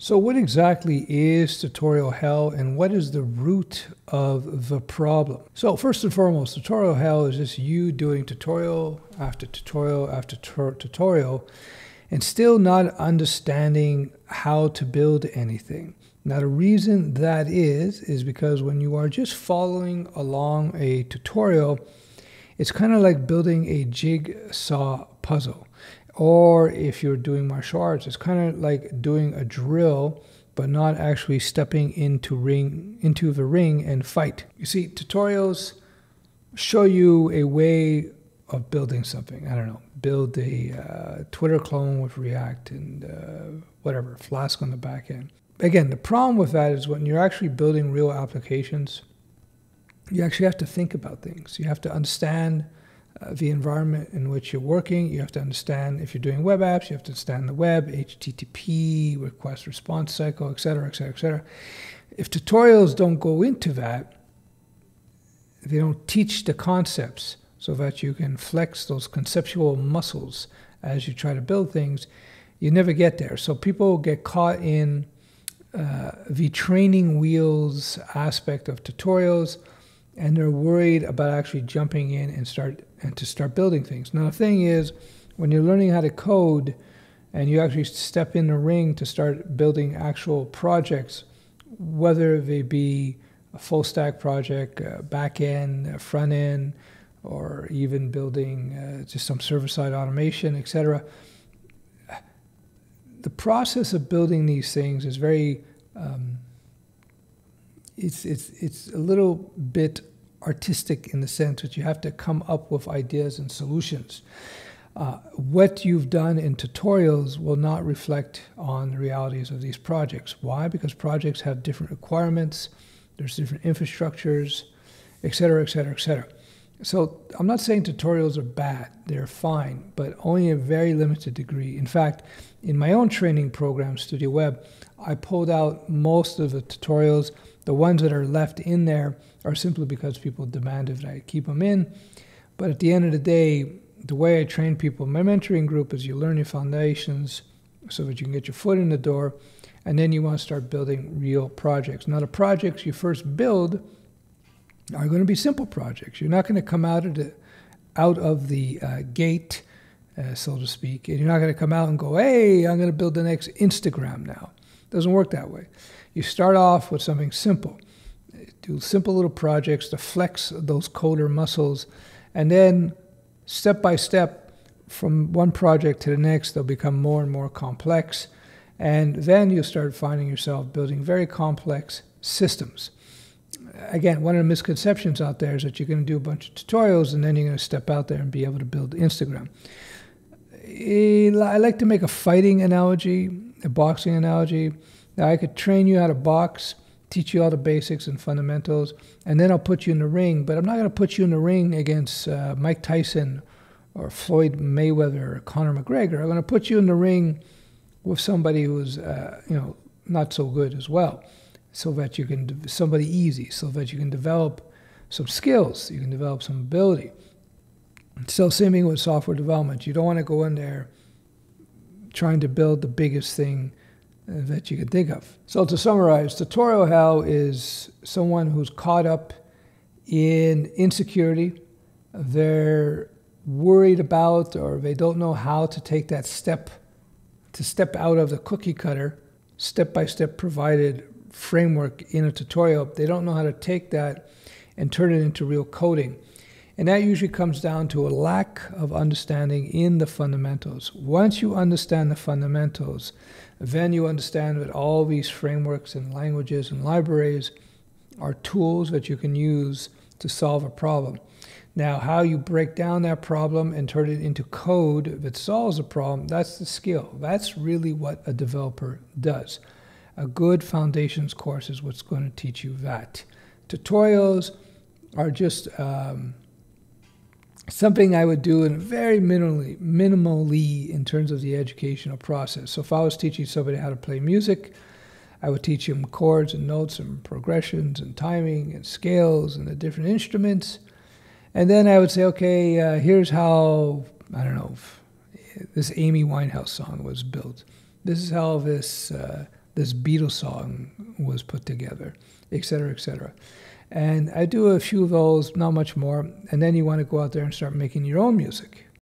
So, what exactly is tutorial hell and what is the root of the problem? So, first and foremost, tutorial hell is just you doing tutorial after tutorial after tutorial and still not understanding how to build anything. Now, the reason that is, is because when you are just following along a tutorial, it's kind of like building a jigsaw puzzle. Or if you're doing martial arts, it's kind of like doing a drill, but not actually stepping into ring into the ring and fight. You see, tutorials show you a way of building something. I don't know, build a uh, Twitter clone with React and uh, whatever, Flask on the back end. Again, the problem with that is when you're actually building real applications, you actually have to think about things. You have to understand uh, the environment in which you're working. You have to understand if you're doing web apps, you have to understand the web, HTTP, request response cycle, et cetera, et cetera, et cetera. If tutorials don't go into that, they don't teach the concepts so that you can flex those conceptual muscles as you try to build things, you never get there. So people get caught in uh, the training wheels aspect of tutorials and they're worried about actually jumping in and start and to start building things. Now the thing is, when you're learning how to code and you actually step in the ring to start building actual projects, whether they be a full stack project, back end, front end, or even building uh, just some server side automation, etc. The process of building these things is very um, it's, it's, it's a little bit artistic in the sense that you have to come up with ideas and solutions. Uh, what you've done in tutorials will not reflect on the realities of these projects. Why? Because projects have different requirements, there's different infrastructures, et cetera, et cetera, et cetera. So I'm not saying tutorials are bad, they're fine, but only a very limited degree. In fact, in my own training program, Studio Web, I pulled out most of the tutorials. The ones that are left in there are simply because people demanded I keep them in. But at the end of the day, the way I train people in my mentoring group is you learn your foundations so that you can get your foot in the door, and then you want to start building real projects. Now, the projects you first build are going to be simple projects. You're not going to come out of the out of the uh, gate, uh, so to speak, and you're not going to come out and go, "Hey, I'm going to build the next Instagram now." It doesn't work that way. You start off with something simple. Do simple little projects to flex those coder muscles, and then step by step, from one project to the next, they'll become more and more complex. And then you'll start finding yourself building very complex systems again, one of the misconceptions out there is that you're going to do a bunch of tutorials and then you're going to step out there and be able to build Instagram. I like to make a fighting analogy, a boxing analogy. Now, I could train you how to box, teach you all the basics and fundamentals, and then I'll put you in the ring. But I'm not going to put you in the ring against uh, Mike Tyson or Floyd Mayweather or Conor McGregor. I'm going to put you in the ring with somebody who's, uh, you know, not so good as well so that you can somebody easy, so that you can develop some skills, you can develop some ability. So same thing with software development. You don't want to go in there trying to build the biggest thing uh, that you can think of. So to summarize, tutorial hell is someone who's caught up in insecurity. They're worried about or they don't know how to take that step to step out of the cookie cutter step by step provided framework in a tutorial, they don't know how to take that and turn it into real coding. And that usually comes down to a lack of understanding in the fundamentals. Once you understand the fundamentals, then you understand that all these frameworks and languages and libraries are tools that you can use to solve a problem. Now, how you break down that problem and turn it into code that solves a problem, that's the skill. That's really what a developer does. A good foundations course is what's going to teach you that. Tutorials are just um, something I would do in very minimally, minimally in terms of the educational process. So if I was teaching somebody how to play music, I would teach them chords and notes and progressions and timing and scales and the different instruments. And then I would say, okay, uh, here's how, I don't know, this Amy Winehouse song was built. This is how this uh, this Beatles song was put together, et cetera, et cetera. And I do a few of those, not much more. And then you want to go out there and start making your own music.